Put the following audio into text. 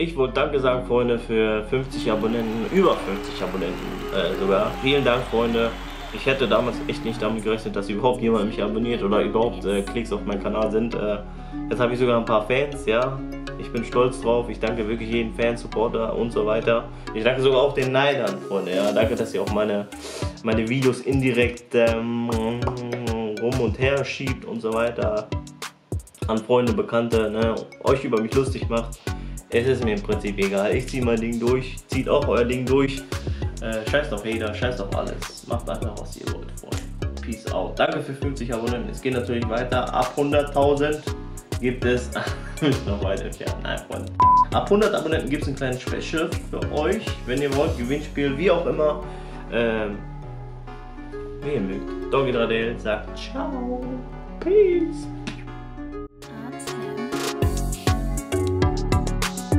Ich wollte Danke sagen, Freunde, für 50 Abonnenten, über 50 Abonnenten äh, sogar. Vielen Dank, Freunde. Ich hätte damals echt nicht damit gerechnet, dass überhaupt jemand mich abonniert oder überhaupt äh, Klicks auf meinen Kanal sind. Äh, jetzt habe ich sogar ein paar Fans, ja. Ich bin stolz drauf. Ich danke wirklich jedem Fan, Supporter und so weiter. Ich danke sogar auch den Neidern, Freunde. Ja, danke, dass ihr auch meine, meine Videos indirekt ähm, rum und her schiebt und so weiter. An Freunde, Bekannte, ne, euch über mich lustig macht. Es ist mir im Prinzip egal. Ich ziehe mein Ding durch, zieht auch euer Ding durch. Äh, scheißt auf Hater, scheißt auf alles. Macht einfach, was ihr wollt, Freunde. Peace out. Danke für 50 Abonnenten. Es geht natürlich weiter. Ab 100.000 gibt es. noch weiter entfernt. Nein, Freunde. Ab 100 Abonnenten gibt es einen kleinen Special für euch. Wenn ihr wollt, Gewinnspiel, wie auch immer. Ähm, wie ihr mögt. Doggy Dradel sagt Ciao.